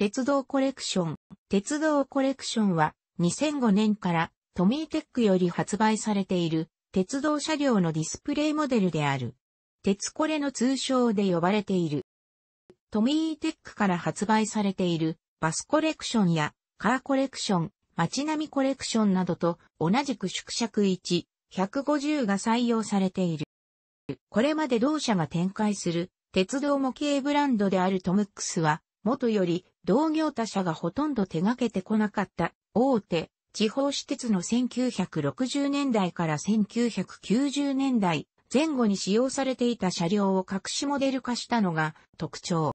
鉄道コレクション。鉄道コレクションは2005年からトミーテックより発売されている鉄道車両のディスプレイモデルである。鉄コレの通称で呼ばれている。トミーテックから発売されているバスコレクションやカーコレクション、街並みコレクションなどと同じく縮尺1、150が採用されている。これまで同社が展開する鉄道模型ブランドであるトムックスは元より同業他社がほとんど手掛けてこなかった大手地方私鉄の1960年代から1990年代前後に使用されていた車両を隠しモデル化したのが特徴。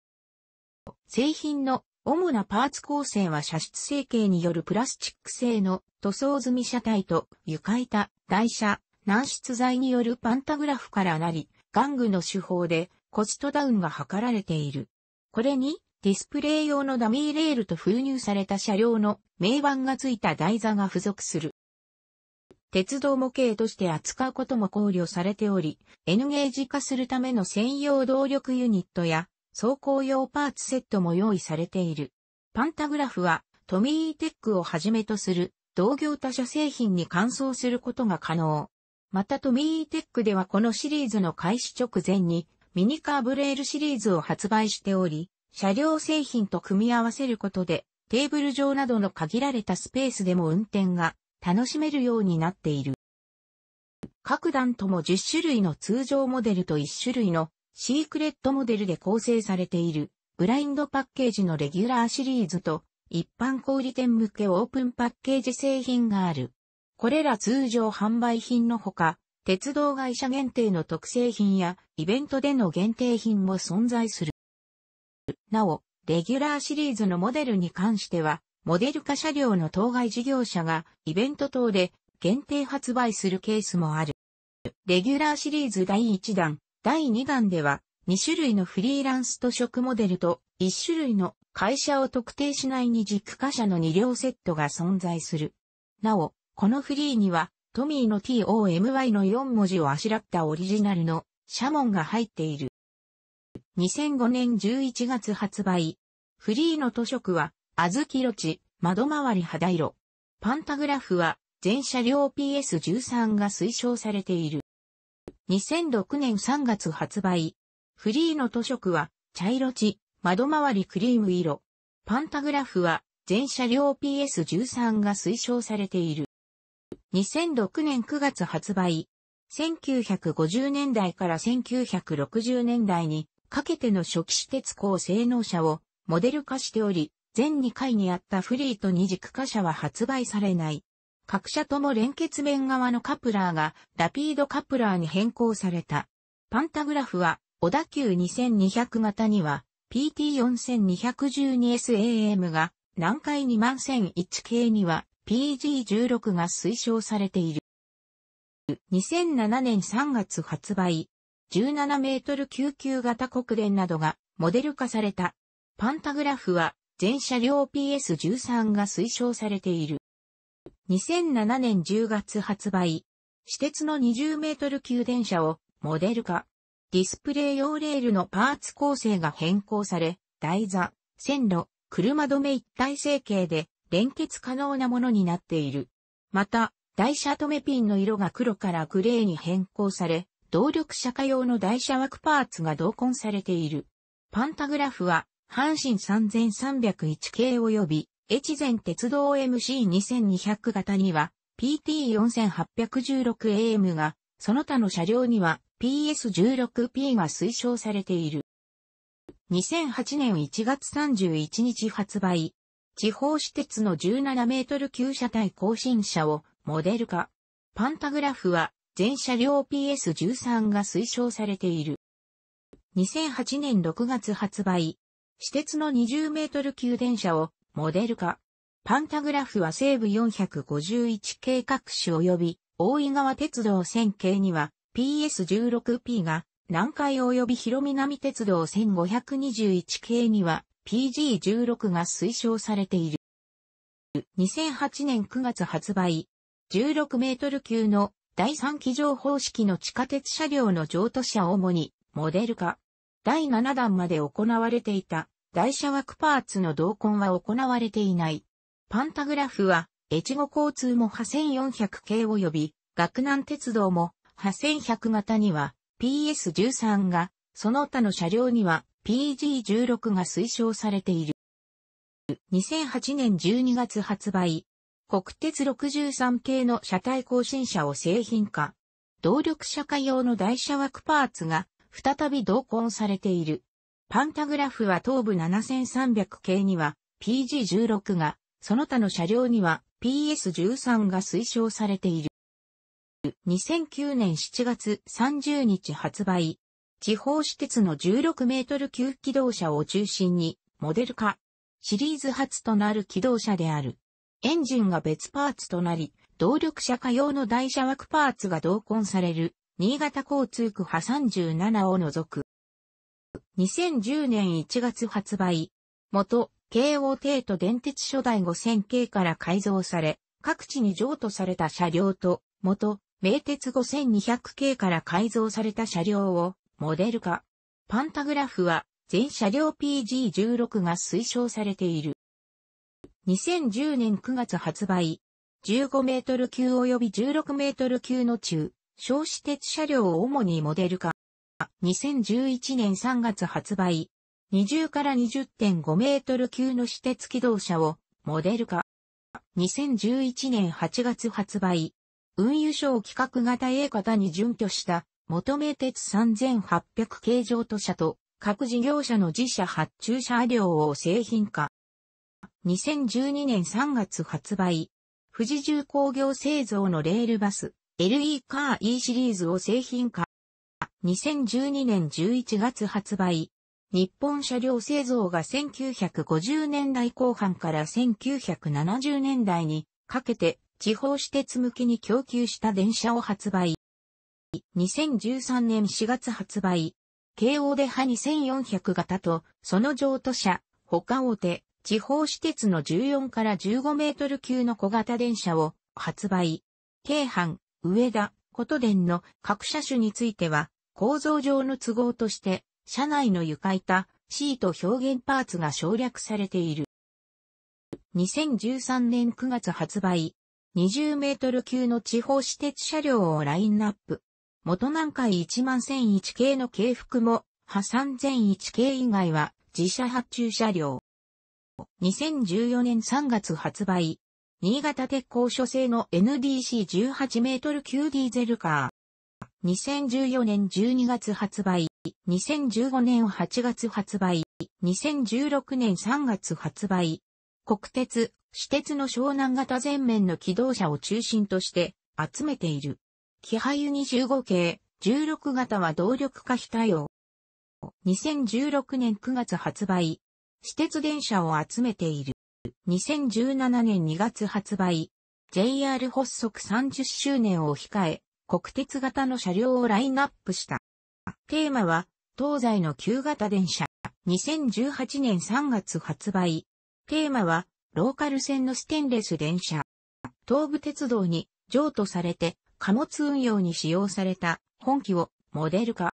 製品の主なパーツ構成は射出成形によるプラスチック製の塗装済み車体と床板、台車、軟質材によるパンタグラフからなり、玩具の手法でコストダウンが図られている。これにディスプレイ用のダミーレールと封入された車両の名板がついた台座が付属する。鉄道模型として扱うことも考慮されており、N ゲージ化するための専用動力ユニットや走行用パーツセットも用意されている。パンタグラフはトミーテックをはじめとする同業他社製品に換装することが可能。またトミーテックではこのシリーズの開始直前にミニカーブレールシリーズを発売しており、車両製品と組み合わせることで、テーブル上などの限られたスペースでも運転が楽しめるようになっている。各段とも10種類の通常モデルと1種類のシークレットモデルで構成されているブラインドパッケージのレギュラーシリーズと一般小売店向けオープンパッケージ製品がある。これら通常販売品のほか、鉄道会社限定の特製品やイベントでの限定品も存在する。なお、レギュラーシリーズのモデルに関しては、モデル化車両の当該事業者がイベント等で限定発売するケースもある。レギュラーシリーズ第1弾、第2弾では、2種類のフリーランスと食モデルと1種類の会社を特定しない二軸貨車の2両セットが存在する。なお、このフリーにはトミーの TOMY の4文字をあしらったオリジナルのシャモンが入っている。2005年11月発売。フリーの図色は、小豆ロチ、窓周り肌色。パンタグラフは、全車両 PS13 が推奨されている。2006年3月発売。フリーの図色は、茶色地、窓周りクリーム色。パンタグラフは、全車両 PS13 が推奨されている。2006年9月発売。1950年代から1960年代にかけての初期私鉄鋼性能車をモデル化しており、全2回にあったフリーと二軸貨車は発売されない。各社とも連結面側のカプラーがラピードカプラーに変更された。パンタグラフは小田急2200型には PT4212SAM が南海21001系には PG16 が推奨されている。2007年3月発売、17メートル救急型国電などがモデル化された。パンタグラフは全車両 PS13 が推奨されている。2007年10月発売。私鉄の20メートル級電車をモデル化。ディスプレイ用レールのパーツ構成が変更され、台座、線路、車止め一体成形で連結可能なものになっている。また、台車止めピンの色が黒からグレーに変更され、動力車化用の台車枠パーツが同梱されている。パンタグラフは、阪神3301系及び、越前鉄道 MC2200 型には、PT4816AM が、その他の車両には PS16P が推奨されている。2008年1月31日発売。地方私鉄の17メートル級車体更新車をモデル化。パンタグラフは全車両 PS13 が推奨されている。2008年6月発売。私鉄の20メートル級電車をモデル化。パンタグラフは西武451系各種及び大井川鉄道1000系には PS16P が南海及び広南鉄道1521系には PG16 が推奨されている。2008年9月発売。16メートル級の第3機乗方式の地下鉄車両の譲渡車主にモデル化。第7弾まで行われていた台車枠パーツの同梱は行われていない。パンタグラフは、越後交通も8400系及び、学南鉄道も8100型には PS13 が、その他の車両には PG16 が推奨されている。2008年12月発売。国鉄63系の車体更新車を製品化。動力車化用の台車枠パーツが再び同梱されている。パンタグラフは頭部7300系には PG16 が、その他の車両には PS13 が推奨されている。2009年7月30日発売。地方私鉄の16メートル級機動車を中心にモデル化。シリーズ初となる機動車である。エンジンが別パーツとなり、動力車化用の台車枠パーツが同梱される、新潟交通区派37を除く。2010年1月発売。元、京王帝都電鉄初代5000系から改造され、各地に譲渡された車両と、元、名鉄5200系から改造された車両を、モデル化。パンタグラフは、全車両 PG16 が推奨されている。2010年9月発売。15メートル級及び16メートル級の中、小私鉄車両を主にモデル化。2011年3月発売。20から20.5メートル級の私鉄機動車をモデル化。2011年8月発売。運輸省規格型 A 型に準拠した求め鉄3800形状都車と各事業者の自社発注車両を製品化。2012年3月発売。富士重工業製造のレールバス LE カー E シリーズを製品化。2012年11月発売。日本車両製造が1950年代後半から1970年代にかけて地方私鉄向けに供給した電車を発売。2013年4月発売。京王で派2400型とその譲渡車、他大手、地方私鉄の14から15メートル級の小型電車を発売。京阪、上田、琴電の各車種については、構造上の都合として、車内の床板、シート表現パーツが省略されている。2013年9月発売、20メートル級の地方私鉄車両をラインナップ。元南海1万1001系の軽服も、派3001系以外は自社発注車両。2014年3月発売。新潟鉄工所製の NDC18 メートル級ディーゼルカー。2014年12月発売、2015年8月発売、2016年3月発売。国鉄、私鉄の湘南型全面の機動車を中心として集めている。キハユ25系、16型は動力化非対応。2016年9月発売。私鉄電車を集めている。2017年2月発売。JR 発足30周年を控え、国鉄型の車両をラインナップした。テーマは、東西の旧型電車。2018年3月発売。テーマは、ローカル線のステンレス電車。東武鉄道に譲渡されて貨物運用に使用された本機をモデル化。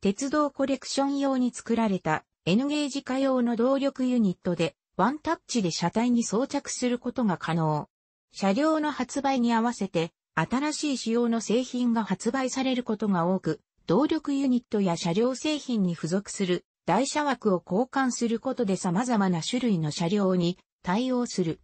鉄道コレクション用に作られた N ゲージ化用の動力ユニットでワンタッチで車体に装着することが可能。車両の発売に合わせて新しい仕様の製品が発売されることが多く、動力ユニットや車両製品に付属する台車枠を交換することで様々な種類の車両に対応する。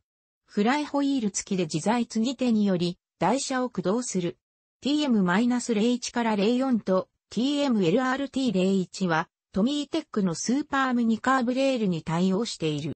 フライホイール付きで自在継ぎ手により台車を駆動する。TM-01 から04と TMLRT01 はトミーテックのスーパーミニカーブレールに対応している。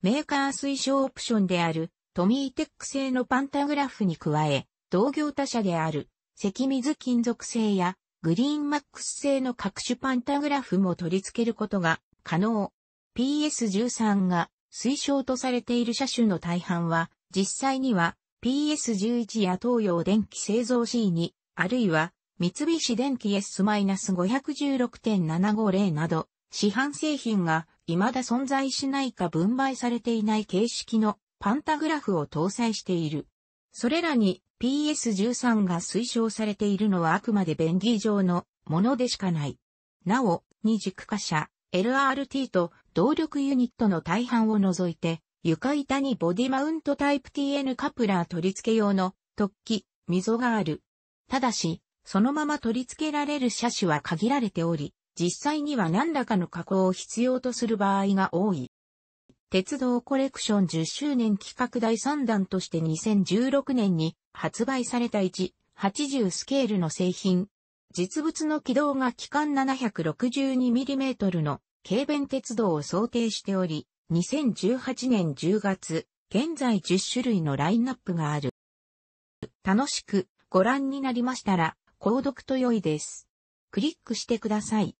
メーカー推奨オプションであるトミーテック製のパンタグラフに加え、同業他社である、赤水金属製やグリーンマックス製の各種パンタグラフも取り付けることが可能。PS13 が推奨とされている車種の大半は、実際には PS11 や東洋電機製造 C2、あるいは三菱電機 S-516.750 など、市販製品が未だ存在しないか分売されていない形式のパンタグラフを搭載している。それらに PS13 が推奨されているのはあくまで便宜上のものでしかない。なお、二軸化車 LRT と動力ユニットの大半を除いて、床板にボディマウントタイプ TN カプラー取り付け用の突起、溝がある。ただし、そのまま取り付けられる車種は限られており、実際には何らかの加工を必要とする場合が多い。鉄道コレクション10周年企画第3弾として2016年に発売された1、80スケールの製品。実物の軌道が機関 762mm の軽便鉄道を想定しており、2018年10月、現在10種類のラインナップがある。楽しくご覧になりましたら、購読と良いです。クリックしてください。